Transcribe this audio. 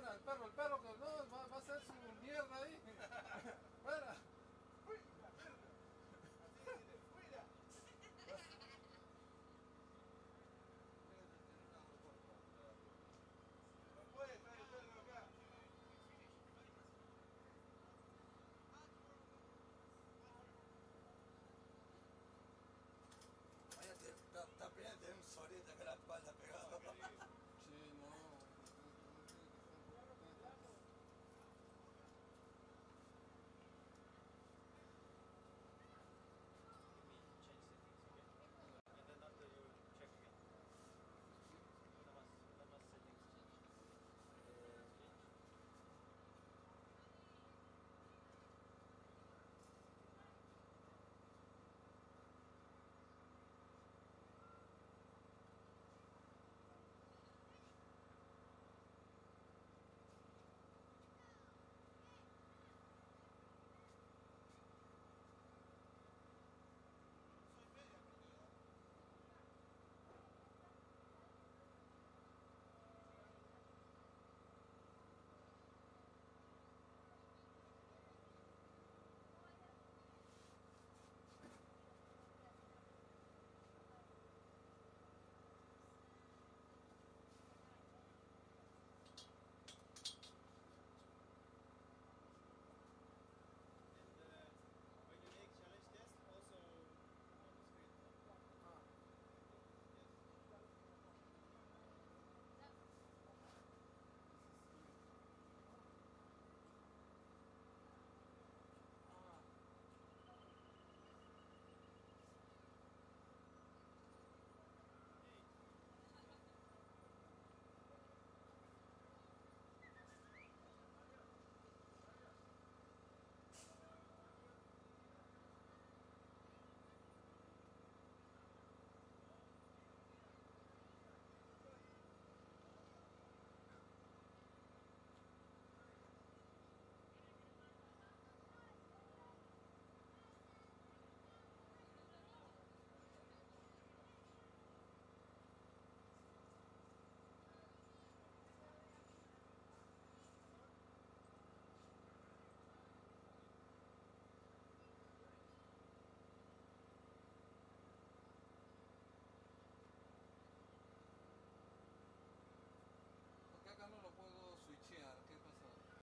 no, no. Fuera el perro, el perro que no, va, va a hacer su mierda ahí.